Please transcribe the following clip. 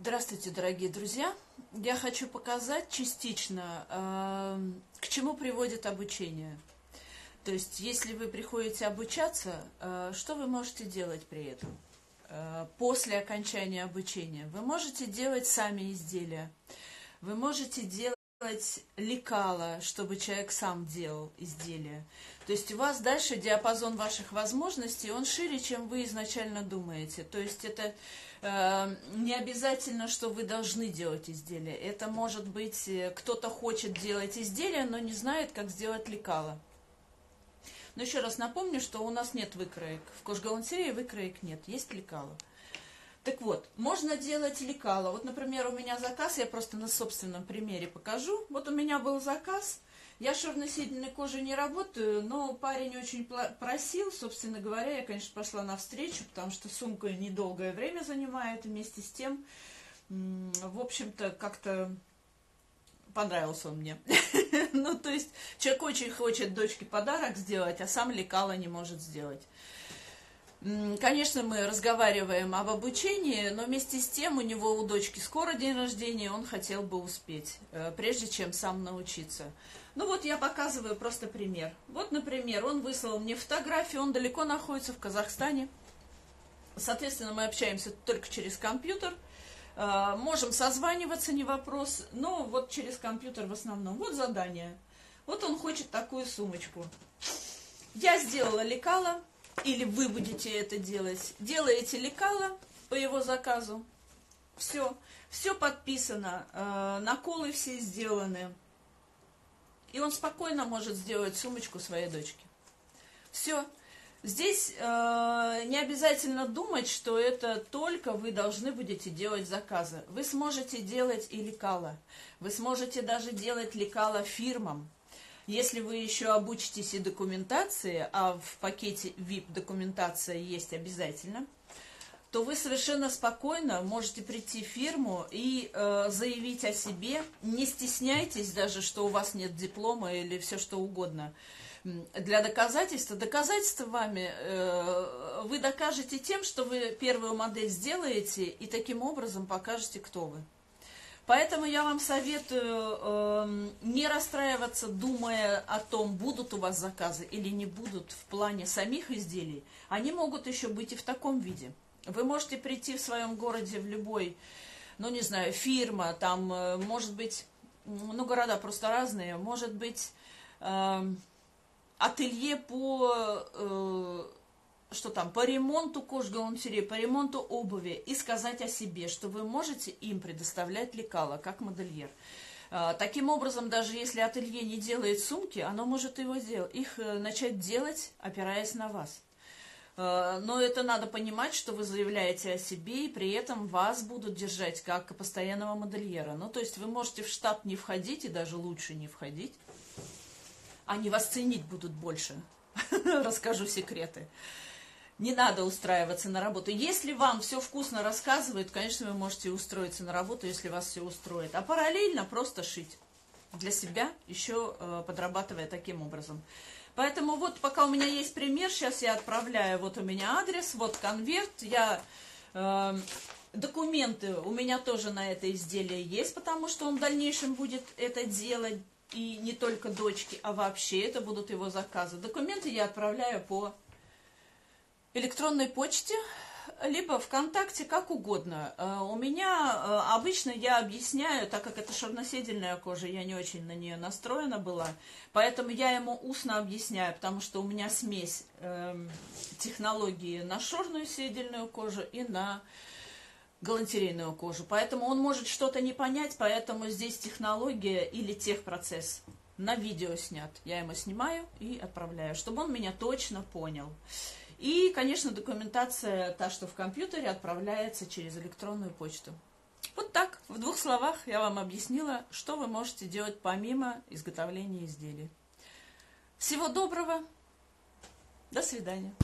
Здравствуйте, дорогие друзья! Я хочу показать частично, э, к чему приводит обучение. То есть, если вы приходите обучаться, э, что вы можете делать при этом? Э, после окончания обучения вы можете делать сами изделия, вы можете делать лекала, чтобы человек сам делал изделие. То есть у вас дальше диапазон ваших возможностей, он шире, чем вы изначально думаете. То есть это э, не обязательно, что вы должны делать изделие. Это может быть, э, кто-то хочет делать изделие, но не знает, как сделать лекала. Но еще раз напомню, что у нас нет выкроек. В кожгалантерее выкроек нет, есть лекала. Так вот, можно делать лекала. Вот, например, у меня заказ, я просто на собственном примере покажу. Вот у меня был заказ, я шерносидельной кожей не работаю, но парень очень просил, собственно говоря, я, конечно, пошла навстречу, потому что сумка недолгое время занимает, вместе с тем, в общем-то, как-то понравился он мне. ну, то есть, человек очень хочет дочке подарок сделать, а сам лекала не может сделать. Конечно, мы разговариваем об обучении, но вместе с тем у него у дочки скоро день рождения, он хотел бы успеть, э, прежде чем сам научиться. Ну вот я показываю просто пример. Вот, например, он выслал мне фотографию, он далеко находится в Казахстане. Соответственно, мы общаемся только через компьютер. Э, можем созваниваться, не вопрос, но вот через компьютер в основном. Вот задание. Вот он хочет такую сумочку. Я сделала лекала, или вы будете это делать, делаете лекала по его заказу, все, все подписано, э, наколы все сделаны, и он спокойно может сделать сумочку своей дочке. Все. Здесь э, не обязательно думать, что это только вы должны будете делать заказы. Вы сможете делать и лекала. Вы сможете даже делать лекала фирмам. Если вы еще обучитесь и документации, а в пакете VIP документация есть обязательно, то вы совершенно спокойно можете прийти в фирму и э, заявить о себе. Не стесняйтесь даже, что у вас нет диплома или все что угодно. Для доказательства, доказательства вами, э, вы докажете тем, что вы первую модель сделаете и таким образом покажете, кто вы. Поэтому я вам советую э, не расстраиваться, думая о том, будут у вас заказы или не будут в плане самих изделий. Они могут еще быть и в таком виде. Вы можете прийти в своем городе в любой, ну не знаю, фирма, там э, может быть, ну города просто разные, может быть э, ателье по э, что там, по ремонту кожгалантереи, по ремонту обуви и сказать о себе, что вы можете им предоставлять лекала, как модельер. А, таким образом, даже если ателье не делает сумки, оно может его делать, их э, начать делать, опираясь на вас. А, но это надо понимать, что вы заявляете о себе, и при этом вас будут держать как постоянного модельера. Ну, то есть вы можете в штат не входить, и даже лучше не входить. Они вас ценить будут больше. Расскажу секреты не надо устраиваться на работу. Если вам все вкусно рассказывают, конечно, вы можете устроиться на работу, если вас все устроит. А параллельно просто шить для себя, еще э, подрабатывая таким образом. Поэтому вот пока у меня есть пример, сейчас я отправляю, вот у меня адрес, вот конверт, я... Э, документы у меня тоже на это изделие есть, потому что он в дальнейшем будет это делать, и не только дочки, а вообще это будут его заказы. Документы я отправляю по электронной почте, либо ВКонтакте, как угодно. Э, у меня э, обычно я объясняю, так как это шерноседельная кожа, я не очень на нее настроена была, поэтому я ему устно объясняю, потому что у меня смесь э, технологии на шерную седельную кожу и на галантерейную кожу. Поэтому он может что-то не понять, поэтому здесь технология или техпроцесс на видео снят. Я ему снимаю и отправляю, чтобы он меня точно понял. И, конечно, документация, та, что в компьютере, отправляется через электронную почту. Вот так, в двух словах я вам объяснила, что вы можете делать помимо изготовления изделий. Всего доброго, до свидания.